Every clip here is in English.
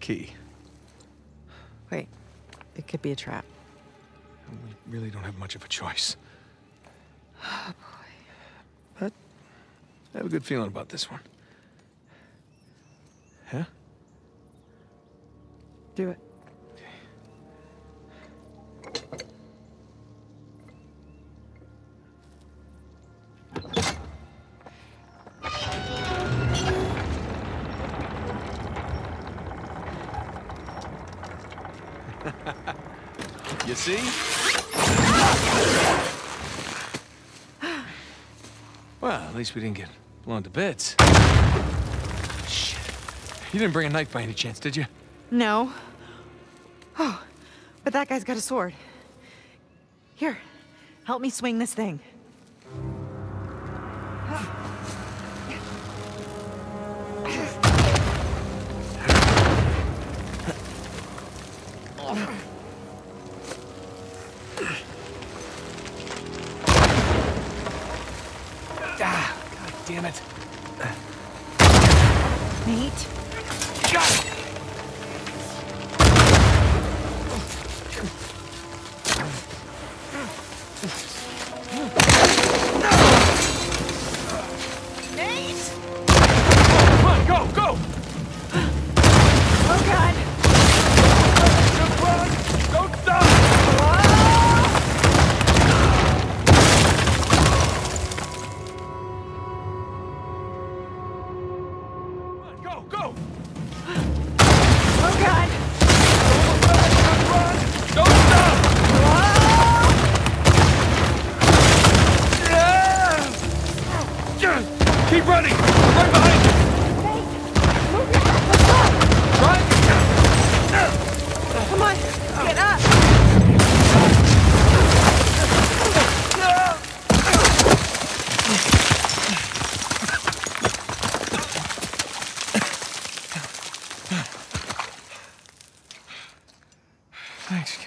Key. Wait, it could be a trap. We really don't have much of a choice. Oh, boy. But I have a good feeling about this one. Huh? Do it. You see? well, at least we didn't get blown to bits. Shit. You didn't bring a knife by any chance, did you? No. Oh, but that guy's got a sword. Here, help me swing this thing.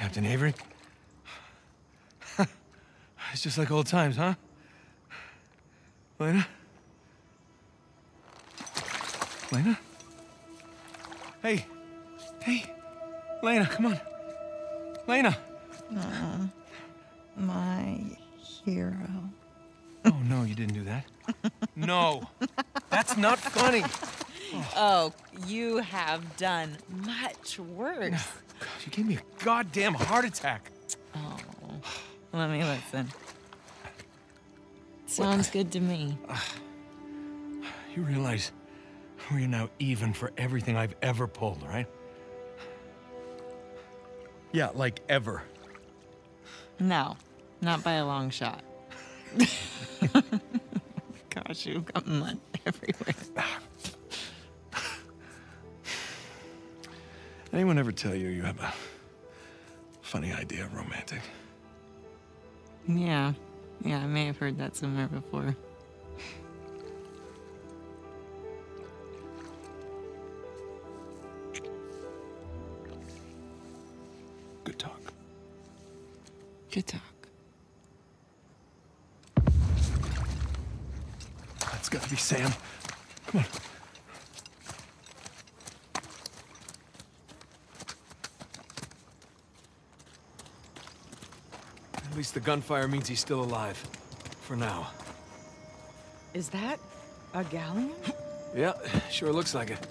Captain Avery. it's just like old times, huh? Lena? Lena? Hey. Hey. Lena, come on. Lena. Uh, my hero. Oh, no, you didn't do that. No. That's not funny. Oh, you have done much worse. Gosh, you gave me a goddamn heart attack. Oh, let me listen. Sounds good to me. You realize we're now even for everything I've ever pulled, right? Yeah, like ever. No, not by a long shot. Gosh, you've got mud everywhere. Ah, Anyone ever tell you you have a funny idea of romantic? Yeah, yeah, I may have heard that somewhere before. Good talk. Good talk. That's gotta be Sam. Come on. Least the gunfire means he's still alive. For now. Is that a galleon? Yeah, sure looks like it.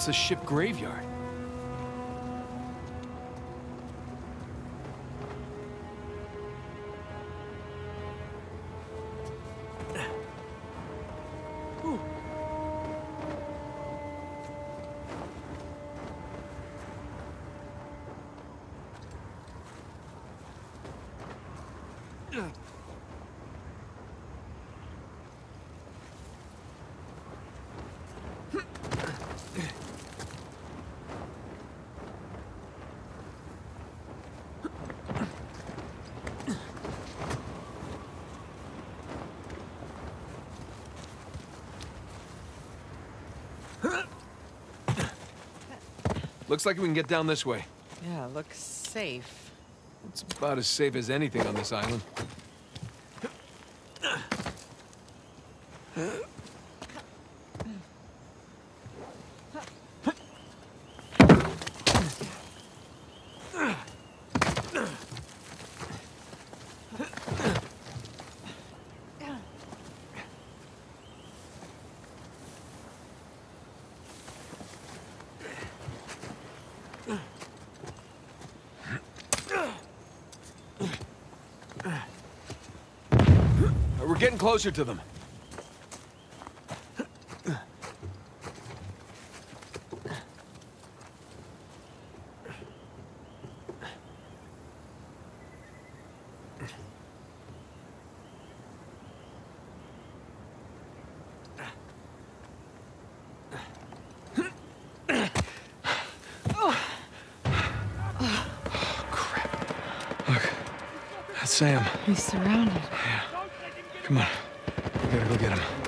It's a ship graveyard. Looks like we can get down this way. Yeah, looks safe. It's about as safe as anything on this island. Getting closer to them. That's Sam. He's surrounded. Come on. We gotta go get him.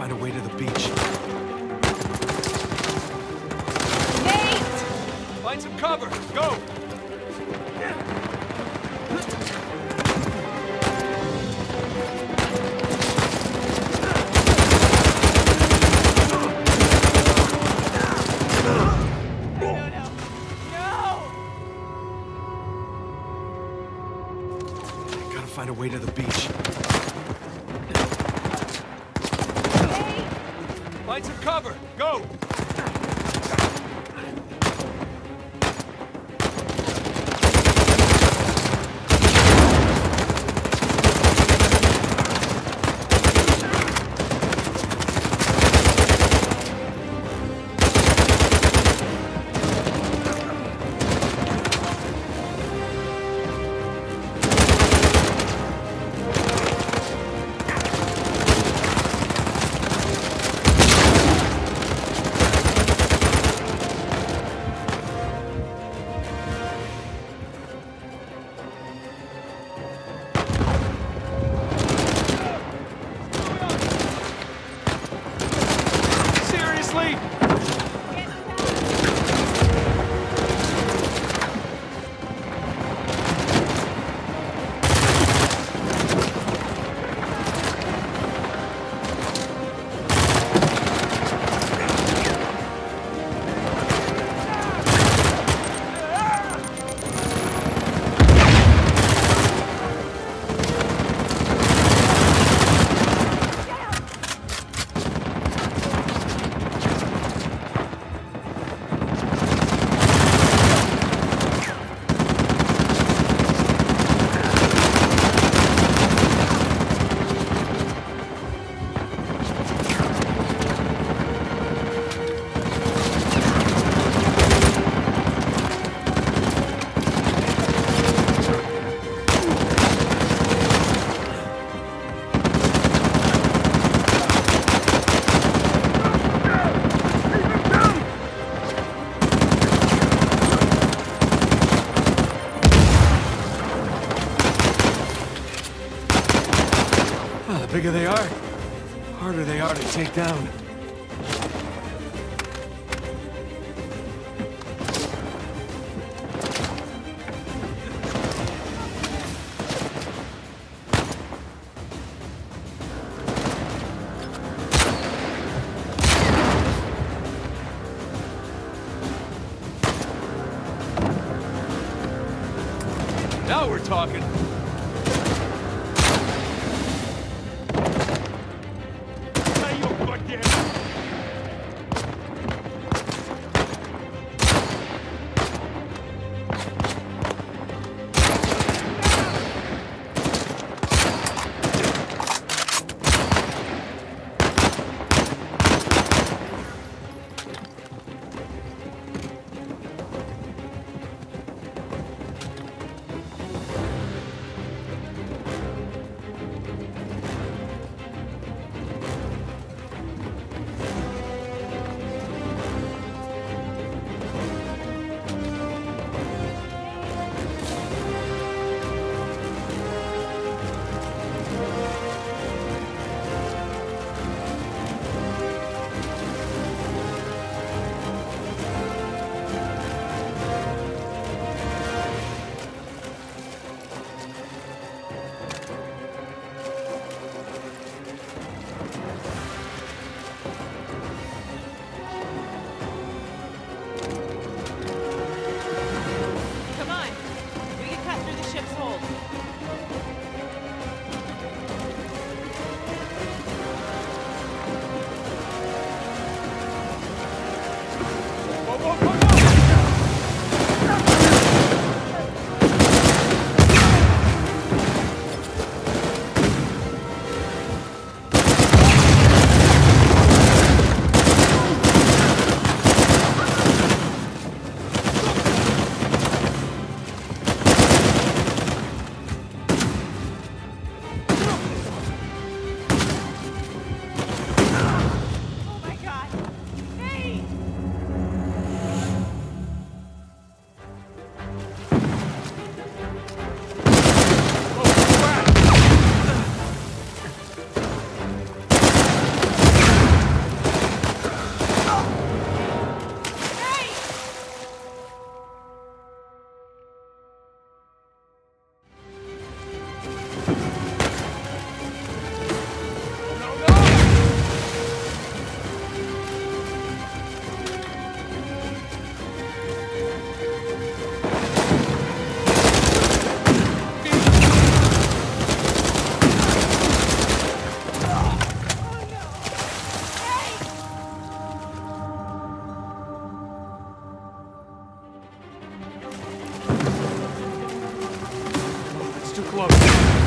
Find a way to the beach. Nate! Find some cover! Go! Find some cover! Go! Bigger they are, harder they are to take down. Now we're talking. too close.